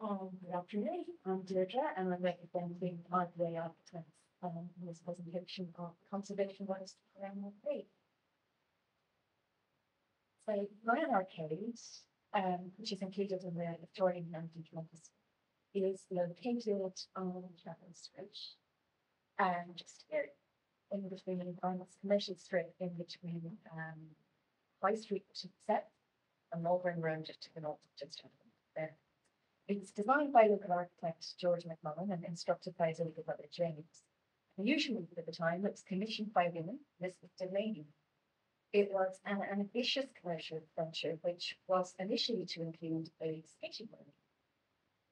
Um, good afternoon, I'm Deirdre and I'm representing Marley Architects, um, in this presentation of conservation wise around Bay. So Prahran Arcade, um, which is included in the Victorian Mountain Campus, is located on Chapel Street. And just here in between Barnes Commercial Street in between um High Street to the south and Malvern Road just to the north, just there. It's designed by local architect George McMullen and instructed by his older brother James. Usually at the time, it was commissioned by women, Elizabeth Delaney. It was an ambitious commercial venture which was initially to include a skating rink.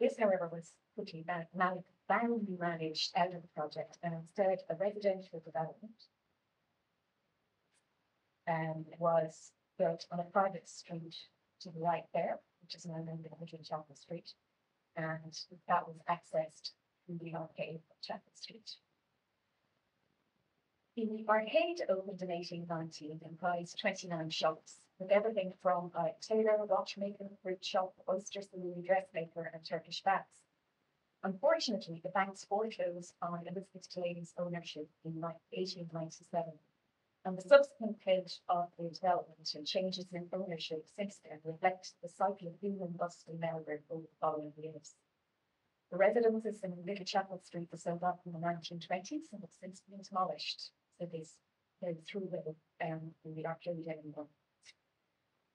This, however, was quickly badly managed out of the project and instead a residential development. It was built on a private street to the right there, which is now known as Hedgerow Chapel Street. And that was accessed through the arcade of Chapel Street. The arcade opened in eighteen ninety and comprised twenty-nine shops, with everything from a tailor, watchmaker, fruit shop, oyster saloon, dressmaker, and Turkish baths. Unfortunately, the banks foreclosed on Elizabeth Delaney's ownership in eighteen ninety-seven. And the subsequent period of the development and changes in ownership since then reflect the cycle of and bust in Melbourne over the following years. The residences in Little Chapel Street were sold off in the nineteen twenties and have since been demolished. So these, they're through the, um, in the arcade anymore.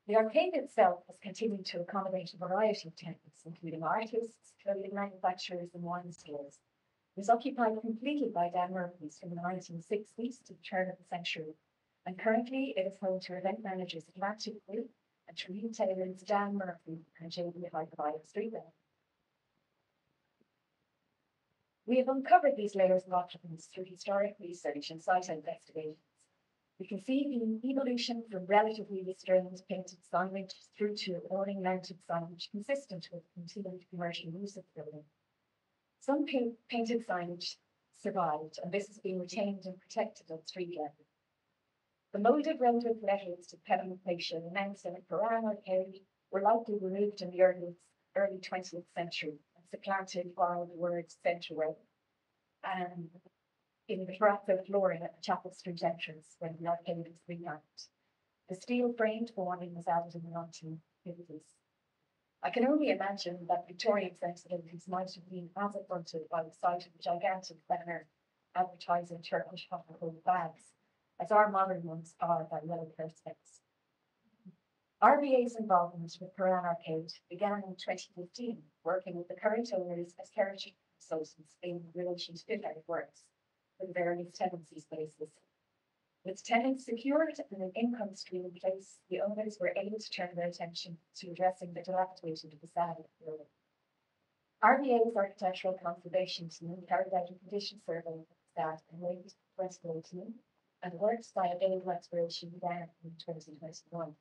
The arcade itself has continued to accommodate a variety of tenants, including artists, clothing manufacturers, and wine stores. Was occupied completely by Dan Murphy's from the nineteen sixties to the turn of the century. And currently it is home to event managers Atlantic Group and to retailers Dan Murphy and JB Hyderabad Streetwear. We have uncovered these layers of occupants through historic research and site investigations. We can see the evolution from relatively restrained painted signage through to mounted signage consistent with continued commercial use of the building. Some paint, painted signage survived, and this has been retained and protected on street level. The molded rendered letters to Pelimpation announcing Prahran Arcade were likely removed in the early, early 20th century and supplanted by the word Central and um, in the terrazzo flooring at the Chapel Street entrance when the arcade was revamped. The steel framed awning was added in the 1950s. I can only imagine that Victorian sensibilities might have been as affronted by the sight of the gigantic banner advertising Turkish cold bags, as our modern ones are by yellow perspex. RBA's involvement with Prahran Arcade began in 2015, working with the current owners as heritage consultants in relation to fit out works for the various tenancy spaces. With tenants secured and an income stream in place, the owners were able to turn their attention to addressing the dilapidated facade of the building. RBA's architectural conservation team carried out a condition survey of the facade in late 2018, and works by a date of expiration began in 2021.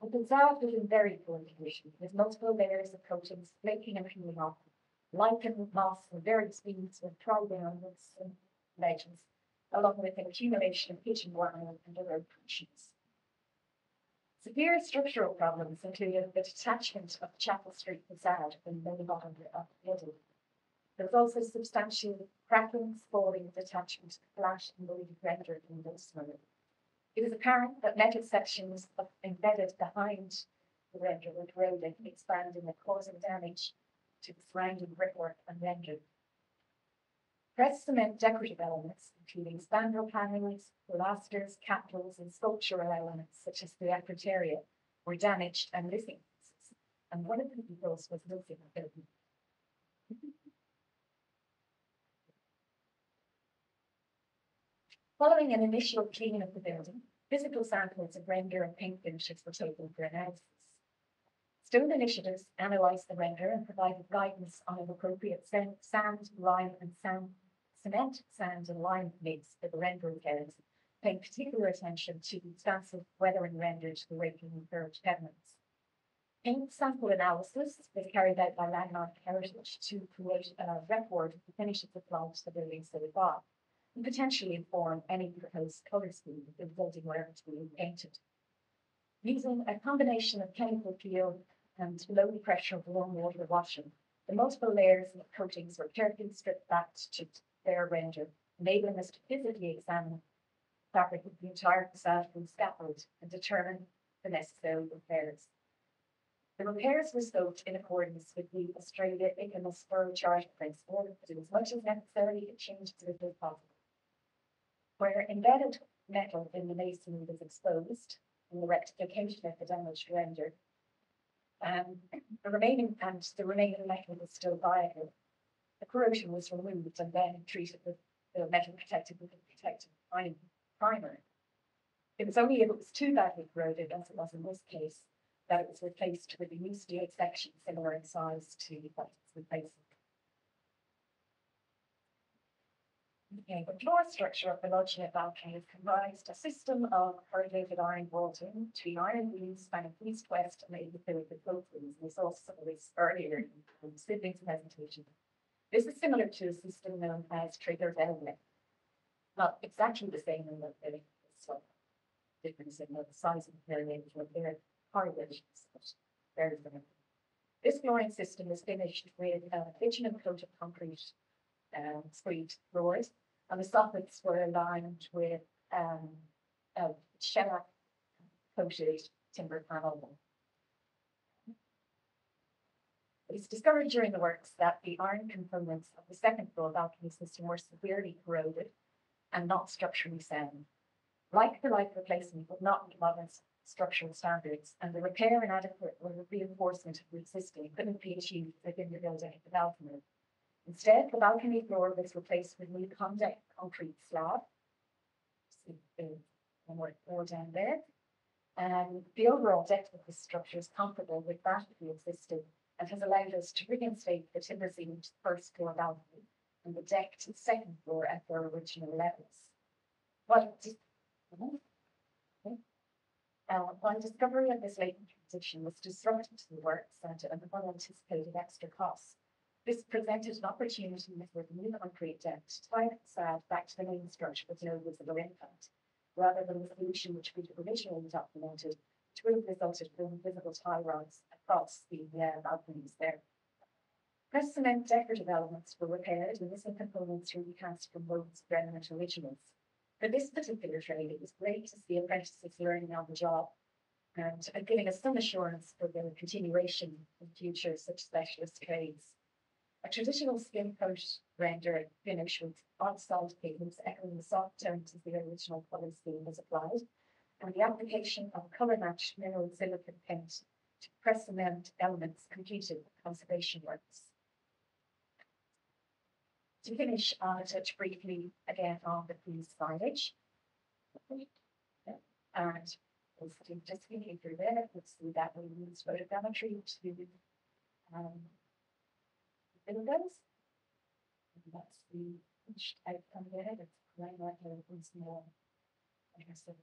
The facade was in very poor condition, with multiple layers of coatings flaking and peeling off, lichen, moss, and various weeds with thriving on and legends along with an accumulation of and water and other pollutions. Severe structural problems included the detachment of the Chapel Street facade from the bottom of the building. There was also substantial cracking, falling, detachment, flash, and believed rendered in the smoke. It was apparent that metal sections embedded behind the render were corroding, expanding, and causing damage to the surrounding brickwork and render. Pressed cement decorative elements, including spandrel panels, pilasters, capitals, and sculptural elements such as the Efriteria, were damaged and missing pieces, and one of the peoples was missing a building. Following an initial cleaning of the building, physical samples of render and paint finishes were taken for analysis. Stone Initiatives analysed the render and provided guidance on an appropriate sand, lime, and sand, cement, sand, and lime mix for the rendering areas, paying particular attention to the expansive weathering rendered to the raking and curved pavements. Paint sample analysis was carried out by Landmark Heritage to create a record of the finish finishes applied to the building so far, and potentially inform any proposed colour scheme if the building were to be painted. Using a combination of chemical peel and low pressure warm water washing. The multiple layers of coatings were carefully stripped back to their render, enabling us to physically examine the fabric of the entire facade from scaffold and determine the necessary repairs. The repairs were scoped in accordance with the Australia Burra Charter Principle to as much as necessary to change as little as possible. Where embedded metal in the masonry was exposed in the rectification of the damaged render, um, the remaining and the remaining metal was still viable. The corrosion was removed and then treated with the metal protected with a protective iron primer. It was only if it was too badly corroded, as it was in this case, that it was replaced with a new steel section similar in size to what it's replacing. Okay, the floor structure of the loggia balcony is comprised a system of corrugated iron vaulting, three iron beams spanning east west and made with with both wings. We saw some of this earlier in Sydney's presentation. This is similar to a system known as trigger velvet. Not exactly the same in the very difference in the size of the their correlations. Very similar. This flooring system is finished with a bitumen of concrete um, screed floors and the soffits were lined with um, a shellac coated timber panel. It was discovered during the works that the iron components of the second floor balcony system were severely corroded and not structurally sound. Like the light replacement, but not meet modern structural standards, and the repair and adequate reinforcement of the existing couldn't be achieved within the building at the balcony. Instead, the balcony floor was replaced with new concrete slab. More, more down there. And the overall depth of the structure is comparable with that of the existing and has allowed us to reinstate the timber seam to the first floor balcony and the deck to the second floor at their original levels. What okay. uh, while discovery of this latent transition was disruptive to the works and an unanticipated extra costs, this presented an opportunity with a new concrete deck to tie the facade back to the main structure with no visible impact, rather than the solution which we originally documented, have resulted from visible tie rods across the uh, balconies there. Press cement decorative elements were repaired and missing components were recast from Rhodes remnant originals. For this particular trade, it was great to see apprentices learning on the job and uh, giving us some assurance for their continuation in future such specialist trades. A traditional skim coat render finish with oxide pigments echoing the soft tones of the original colour scheme was applied, and the application of colour matched mineral silicate paint to press cement elements completed the conservation works. To finish, I'll touch briefly again on the police signage. And just thinking through there, let's see that we use photogrammetry to um, windows. And that's the finished outcome there. It's quite like a more aggressive